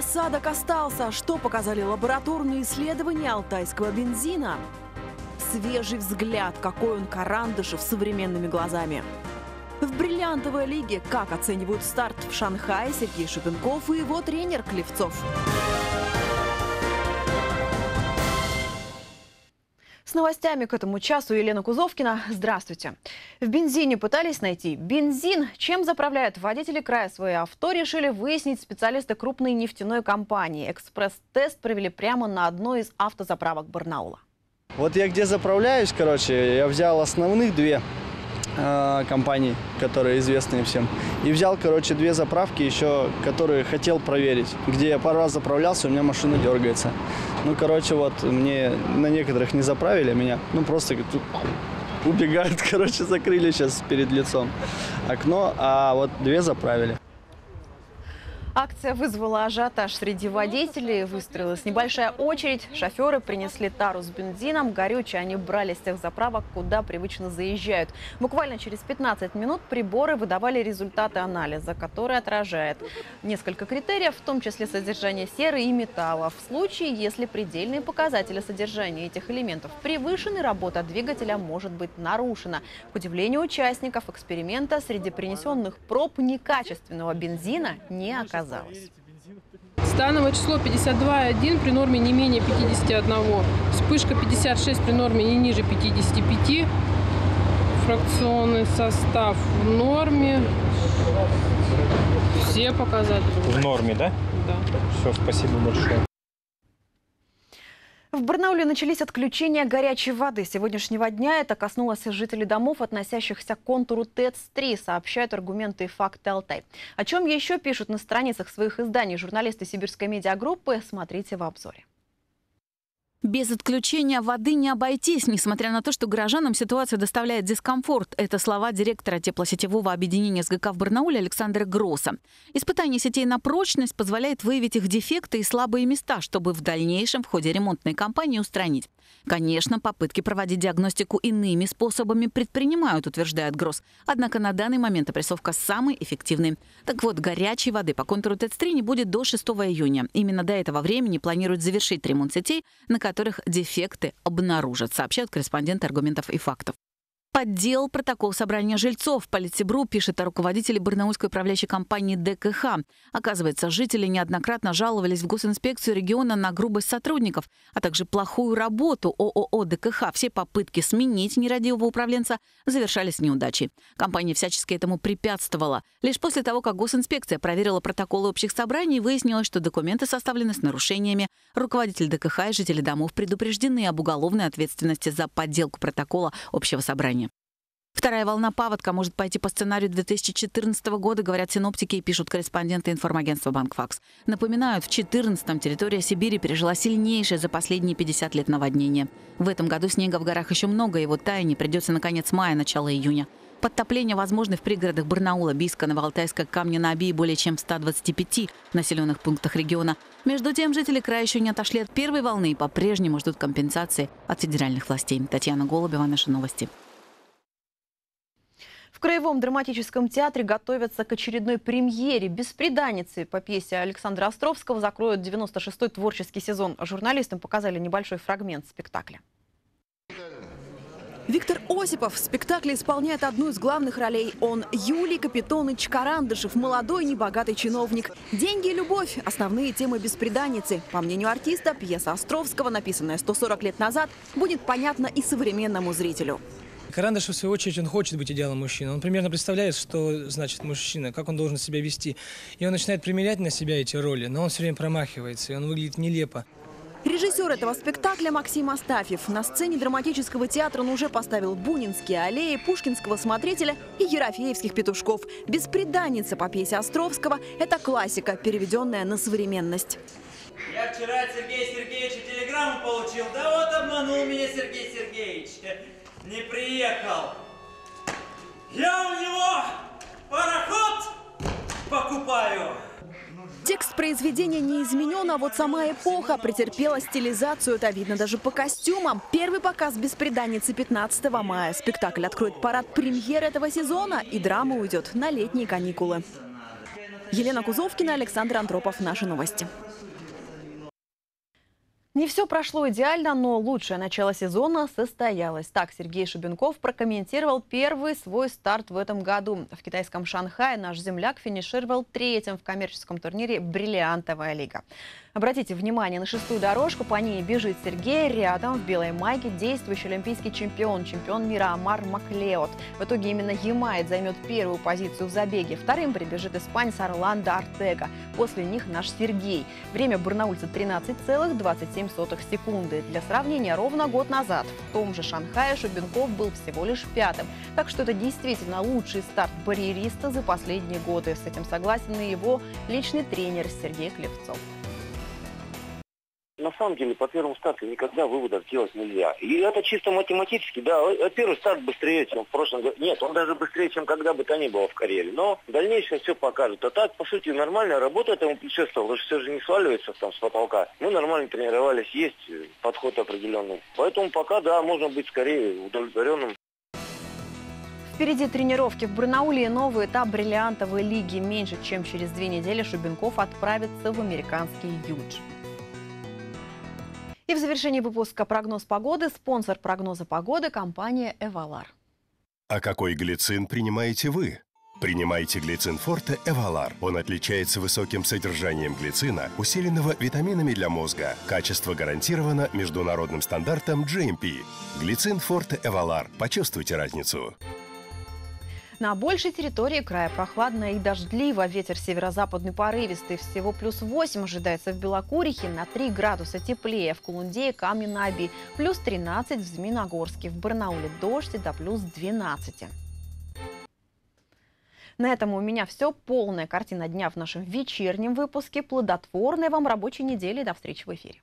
Осадок остался. Что показали лабораторные исследования алтайского бензина? Свежий взгляд, какой он Карандышев современными глазами. В бриллиантовой лиге как оценивают старт в Шанхае Сергей Шипенков и его тренер Клевцов. Новостями к этому часу Елена Кузовкина. Здравствуйте. В бензине пытались найти бензин. Чем заправляют водители края свои авто, решили выяснить специалисты крупной нефтяной компании. Экспресс-тест провели прямо на одной из автозаправок Барнаула. Вот я где заправляюсь, короче, я взял основных две э, компании, которые известны всем. И взял, короче, две заправки еще, которые хотел проверить. Где я пару раз заправлялся, у меня машина дергается. Ну, короче, вот мне на некоторых не заправили меня. Ну, просто убегают, короче, закрыли сейчас перед лицом окно, а вот две заправили. Акция вызвала ажиотаж среди водителей. Выстроилась небольшая очередь. Шоферы принесли тару с бензином. Горючее они брали с тех заправок, куда привычно заезжают. Буквально через 15 минут приборы выдавали результаты анализа, который отражает несколько критериев, в том числе содержание серы и металла. В случае, если предельные показатели содержания этих элементов превышены, работа двигателя может быть нарушена. К удивлению участников эксперимента, среди принесенных проб некачественного бензина не оказалось оказалось. Становое число 52,1 при норме не менее 51. Вспышка 56 при норме не ниже 55. Фракционный состав в норме. Все показатели. В норме, да? Да. Все, спасибо большое. В Барнауле начались отключения горячей воды. Сегодняшнего дня это коснулось жителей домов, относящихся к контуру ТЭЦ-3, сообщают аргументы и факты Алтай. О чем еще пишут на страницах своих изданий журналисты сибирской медиагруппы, смотрите в обзоре. Без отключения воды не обойтись, несмотря на то, что горожанам ситуация доставляет дискомфорт. Это слова директора теплосетевого объединения СГК в Барнауле Александра Гросса. Испытание сетей на прочность позволяет выявить их дефекты и слабые места, чтобы в дальнейшем в ходе ремонтной кампании устранить. Конечно, попытки проводить диагностику иными способами предпринимают, утверждает Гросс. Однако на данный момент опрессовка самый эффективный. Так вот, горячей воды по контуру ТЭЦ-3 не будет до 6 июня. Именно до этого времени планируют завершить ремонт сетей, на которых дефекты обнаружат, сообщают корреспонденты аргументов и фактов. Поддел протокол собрания жильцов. Политсибру пишет о руководителе Барнаульской управляющей компании ДКХ. Оказывается, жители неоднократно жаловались в госинспекцию региона на грубость сотрудников, а также плохую работу ООО ДКХ. Все попытки сменить нерадивого управленца завершались неудачей. Компания всячески этому препятствовала. Лишь после того, как госинспекция проверила протоколы общих собраний, выяснилось, что документы составлены с нарушениями. Руководитель ДКХ и жители домов предупреждены об уголовной ответственности за подделку протокола общего собрания. Вторая волна паводка может пойти по сценарию 2014 года, говорят синоптики и пишут корреспонденты информагентства «Банкфакс». Напоминают, в 2014-м территория Сибири пережила сильнейшее за последние 50 лет наводнение. В этом году снега в горах еще много, его таяние придется на конец мая, начало июня. Подтопление возможно в пригородах Барнаула, Биска, Новоалтайска, Камня-на-Оби и более чем в 125 населенных пунктах региона. Между тем, жители края еще не отошли от первой волны и по-прежнему ждут компенсации от федеральных властей. Татьяна Голубева, наши новости. В Краевом драматическом театре готовятся к очередной премьере «Беспреданницы». По пьесе Александра Островского закроют 96-й творческий сезон. Журналистам показали небольшой фрагмент спектакля. Виктор Осипов в спектакле исполняет одну из главных ролей. Он Юлий Капитоныч Карандышев, молодой небогатый чиновник. Деньги и любовь – основные темы «Беспреданницы». По мнению артиста, пьеса Островского, написанная 140 лет назад, будет понятна и современному зрителю. Карандашев, в свою очередь, он хочет быть идеалом мужчины. Он примерно представляет, что значит мужчина, как он должен себя вести. И он начинает примерять на себя эти роли, но он все время промахивается, и он выглядит нелепо. Режиссер этого спектакля Максим Астафьев. На сцене драматического театра он уже поставил Бунинские аллеи, Пушкинского смотрителя и Ерофеевских петушков. «Беспреданница» по пьесе Островского – это классика, переведенная на современность. Я вчера от Сергея Сергеевича телеграмму получил. Да вот обманул меня Сергей Сергеевич не приехал. Я у него пароход покупаю. Текст произведения не изменен, а вот сама эпоха претерпела стилизацию. Это видно даже по костюмам. Первый показ «Беспреданницы» 15 мая. Спектакль откроет парад премьер этого сезона, и драма уйдет на летние каникулы. Елена Кузовкина, Александр Антропов. Наши новости. Не все прошло идеально, но лучшее начало сезона состоялось. Так Сергей Шубенков прокомментировал первый свой старт в этом году. В китайском Шанхае наш земляк финишировал третьим в коммерческом турнире «Бриллиантовая лига». Обратите внимание на шестую дорожку, по ней бежит Сергей, рядом в белой майке действующий олимпийский чемпион, чемпион мира Амар Маклеод. В итоге именно Ямайт займет первую позицию в забеге. Вторым прибежит испанец Орландо Артега. После них наш Сергей. Время барнаульца 13,27 секунды. Для сравнения, ровно год назад в том же Шанхае Шубенков был всего лишь пятым. Так что это действительно лучший старт барьериста за последние годы. С этим согласен и его личный тренер Сергей Клевцов самом деле по первому старту никогда выводов делать нельзя. И это чисто математически, да, первый старт быстрее, чем в прошлом году. Нет, он даже быстрее, чем когда бы то ни было в карьере. Но дальнейшее все покажет. А так, по сути, нормальная работа этому предшествовала. Все же не сваливается там с потолка. Мы нормально тренировались, есть подход определенный. Поэтому пока, да, можно быть скорее удовлетворенным. Впереди тренировки в Барнауле и новый этап бриллиантовой лиги. Меньше чем через две недели Шубенков отправится в американский Юдж. И в завершении выпуска прогноз погоды. Спонсор прогноза погоды – компания «Эвалар». А какой глицин принимаете вы? Принимайте глицин Форте Эвалар. Он отличается высоким содержанием глицина, усиленного витаминами для мозга. Качество гарантировано международным стандартом GMP. Глицин Форте Эвалар. Почувствуйте разницу. На большей территории края прохладно и дождливо. Ветер северо-западный порывистый. Всего плюс 8 ожидается в Белокурихе. На 3 градуса теплее. В Кулунде и Камне-Наби. Плюс 13 в Змеиногорске. В Барнауле дождь до плюс 12. На этом у меня все. Полная картина дня в нашем вечернем выпуске. Плодотворной вам рабочей недели. До встречи в эфире.